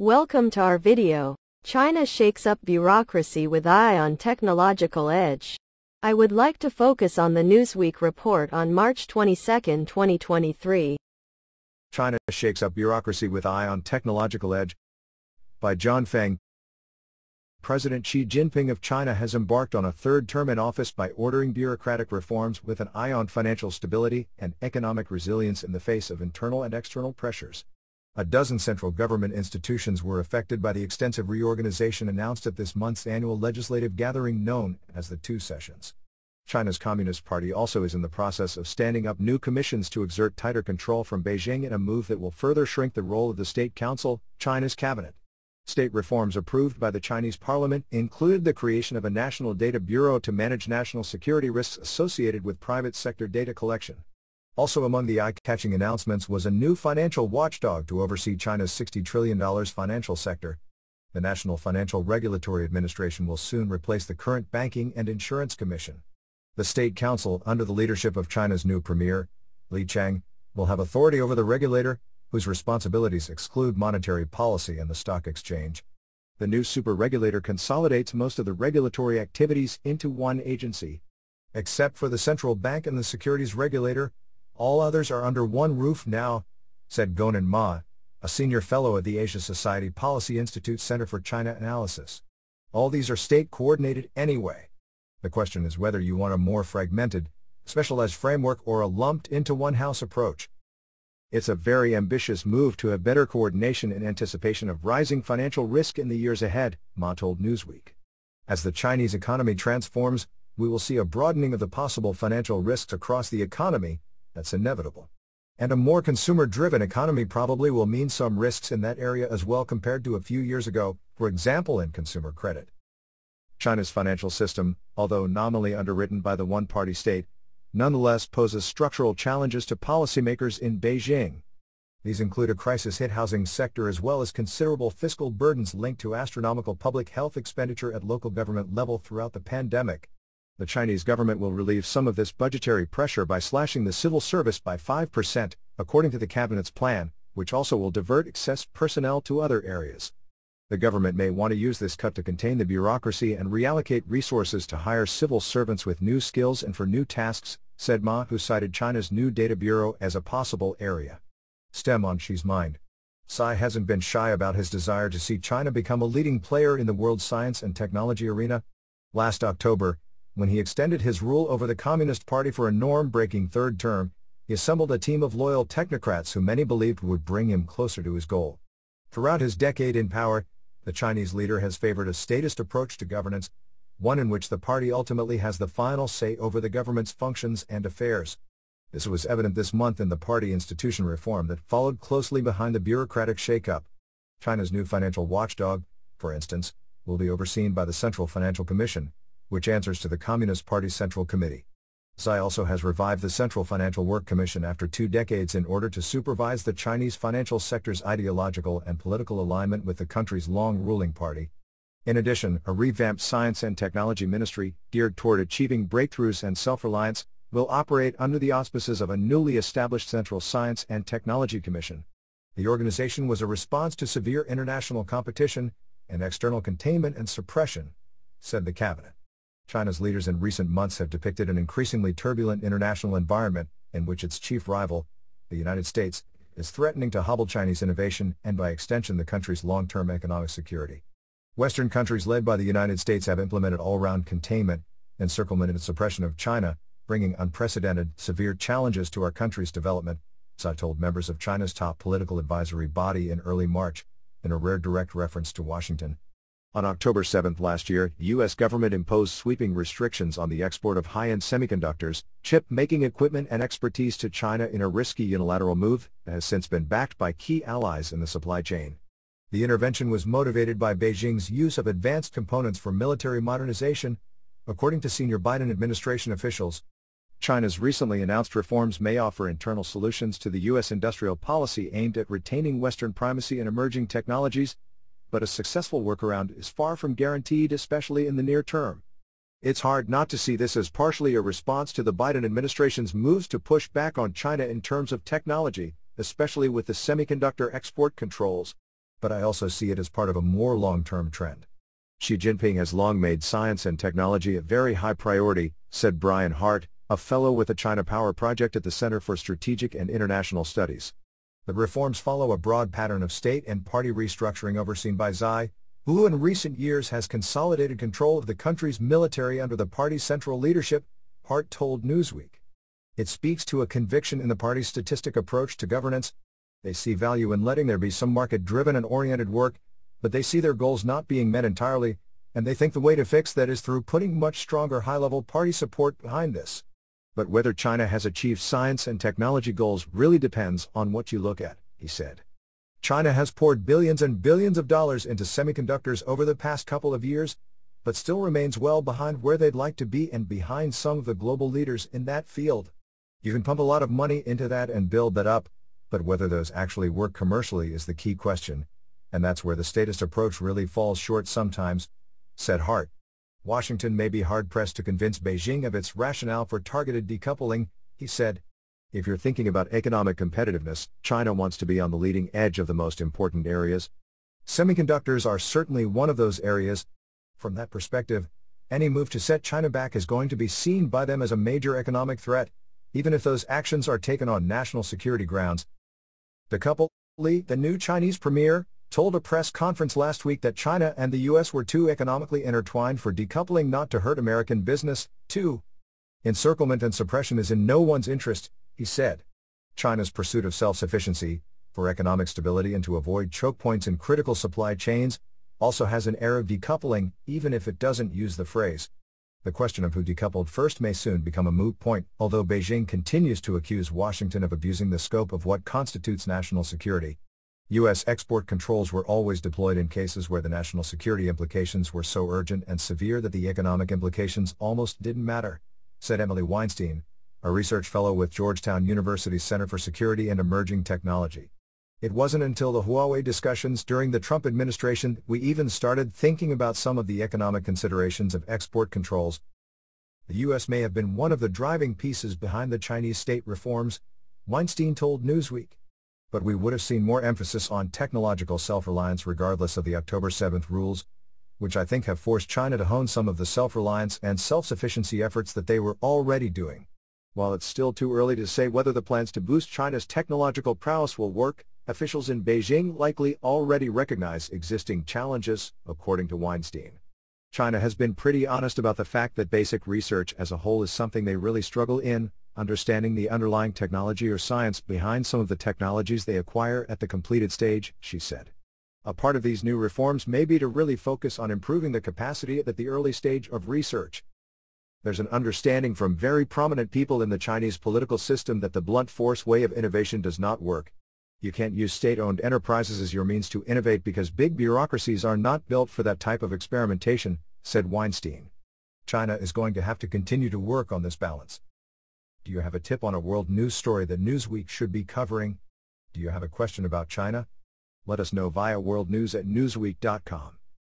Welcome to our video. China shakes up bureaucracy with eye on technological edge. I would like to focus on the Newsweek report on March 22, 2023. China shakes up bureaucracy with eye on technological edge. By John Feng. President Xi Jinping of China has embarked on a third term in office by ordering bureaucratic reforms with an eye on financial stability and economic resilience in the face of internal and external pressures. A dozen central government institutions were affected by the extensive reorganization announced at this month's annual legislative gathering known as the Two Sessions. China's Communist Party also is in the process of standing up new commissions to exert tighter control from Beijing in a move that will further shrink the role of the State Council, China's cabinet. State reforms approved by the Chinese parliament included the creation of a national data bureau to manage national security risks associated with private sector data collection. Also among the eye-catching announcements was a new financial watchdog to oversee China's $60 trillion financial sector. The National Financial Regulatory Administration will soon replace the current Banking and Insurance Commission. The State Council, under the leadership of China's new premier, Li Qiang, will have authority over the regulator, whose responsibilities exclude monetary policy and the stock exchange. The new super regulator consolidates most of the regulatory activities into one agency. Except for the central bank and the securities regulator, all others are under one roof now, said Guonan Ma, a senior fellow at the Asia Society Policy Institute Center for China Analysis. All these are state coordinated anyway. The question is whether you want a more fragmented, specialized framework or a lumped into one house approach. It's a very ambitious move to have better coordination in anticipation of rising financial risk in the years ahead, Ma told Newsweek. As the Chinese economy transforms, we will see a broadening of the possible financial risks across the economy, that's inevitable. And a more consumer-driven economy probably will mean some risks in that area as well compared to a few years ago, for example in consumer credit. China's financial system, although nominally underwritten by the one-party state, nonetheless poses structural challenges to policymakers in Beijing. These include a crisis-hit housing sector as well as considerable fiscal burdens linked to astronomical public health expenditure at local government level throughout the pandemic, the Chinese government will relieve some of this budgetary pressure by slashing the civil service by 5%, according to the cabinet's plan, which also will divert excess personnel to other areas. The government may want to use this cut to contain the bureaucracy and reallocate resources to hire civil servants with new skills and for new tasks, said Ma who cited China's new data bureau as a possible area. Stem on Xi's mind. Xi hasn't been shy about his desire to see China become a leading player in the world science and technology arena. Last October, when he extended his rule over the Communist Party for a norm-breaking third term, he assembled a team of loyal technocrats who many believed would bring him closer to his goal. Throughout his decade in power, the Chinese leader has favored a statist approach to governance, one in which the party ultimately has the final say over the government's functions and affairs. This was evident this month in the party institution reform that followed closely behind the bureaucratic shakeup. China's new financial watchdog, for instance, will be overseen by the Central Financial Commission, which answers to the Communist Party Central Committee. Xi also has revived the Central Financial Work Commission after two decades in order to supervise the Chinese financial sector's ideological and political alignment with the country's long-ruling party. In addition, a revamped Science and Technology Ministry, geared toward achieving breakthroughs and self-reliance, will operate under the auspices of a newly established Central Science and Technology Commission. The organization was a response to severe international competition and external containment and suppression, said the cabinet. China's leaders in recent months have depicted an increasingly turbulent international environment in which its chief rival, the United States, is threatening to hobble Chinese innovation and by extension the country's long-term economic security. Western countries led by the United States have implemented all-round containment, encirclement and suppression of China, bringing unprecedented, severe challenges to our country's development, Xi told members of China's top political advisory body in early March, in a rare direct reference to Washington. On October 7 last year, the U.S. government imposed sweeping restrictions on the export of high-end semiconductors, chip-making equipment and expertise to China in a risky unilateral move that has since been backed by key allies in the supply chain. The intervention was motivated by Beijing's use of advanced components for military modernization, according to senior Biden administration officials. China's recently announced reforms may offer internal solutions to the U.S. industrial policy aimed at retaining Western primacy in emerging technologies, but a successful workaround is far from guaranteed especially in the near term. It's hard not to see this as partially a response to the Biden administration's moves to push back on China in terms of technology, especially with the semiconductor export controls. but I also see it as part of a more long-term trend. Xi Jinping has long made science and technology a very high priority, said Brian Hart, a fellow with the China Power Project at the Center for Strategic and International Studies. The reforms follow a broad pattern of state and party restructuring overseen by Xi, who in recent years has consolidated control of the country's military under the party's central leadership, Hart told Newsweek. It speaks to a conviction in the party's statistic approach to governance. They see value in letting there be some market-driven and oriented work, but they see their goals not being met entirely, and they think the way to fix that is through putting much stronger high-level party support behind this. But whether China has achieved science and technology goals really depends on what you look at, he said. China has poured billions and billions of dollars into semiconductors over the past couple of years, but still remains well behind where they'd like to be and behind some of the global leaders in that field. You can pump a lot of money into that and build that up, but whether those actually work commercially is the key question, and that's where the statist approach really falls short sometimes, said Hart. Washington may be hard-pressed to convince Beijing of its rationale for targeted decoupling, he said. If you're thinking about economic competitiveness, China wants to be on the leading edge of the most important areas. Semiconductors are certainly one of those areas. From that perspective, any move to set China back is going to be seen by them as a major economic threat, even if those actions are taken on national security grounds. Decouple, Li, the new Chinese premier, told a press conference last week that China and the U.S. were too economically intertwined for decoupling not to hurt American business, too. Encirclement and suppression is in no one's interest, he said. China's pursuit of self-sufficiency, for economic stability and to avoid choke points in critical supply chains, also has an air of decoupling, even if it doesn't use the phrase. The question of who decoupled first may soon become a moot point, although Beijing continues to accuse Washington of abusing the scope of what constitutes national security. U.S. export controls were always deployed in cases where the national security implications were so urgent and severe that the economic implications almost didn't matter, said Emily Weinstein, a research fellow with Georgetown University's Center for Security and Emerging Technology. It wasn't until the Huawei discussions during the Trump administration we even started thinking about some of the economic considerations of export controls. The U.S. may have been one of the driving pieces behind the Chinese state reforms, Weinstein told Newsweek but we would have seen more emphasis on technological self-reliance regardless of the October 7th rules, which I think have forced China to hone some of the self-reliance and self-sufficiency efforts that they were already doing. While it's still too early to say whether the plans to boost China's technological prowess will work, officials in Beijing likely already recognize existing challenges, according to Weinstein. China has been pretty honest about the fact that basic research as a whole is something they really struggle in, understanding the underlying technology or science behind some of the technologies they acquire at the completed stage, she said. A part of these new reforms may be to really focus on improving the capacity at the early stage of research. There's an understanding from very prominent people in the Chinese political system that the blunt force way of innovation does not work. You can't use state-owned enterprises as your means to innovate because big bureaucracies are not built for that type of experimentation, said Weinstein. China is going to have to continue to work on this balance. Do you have a tip on a world news story that Newsweek should be covering? Do you have a question about China? Let us know via worldnews at newsweek.com.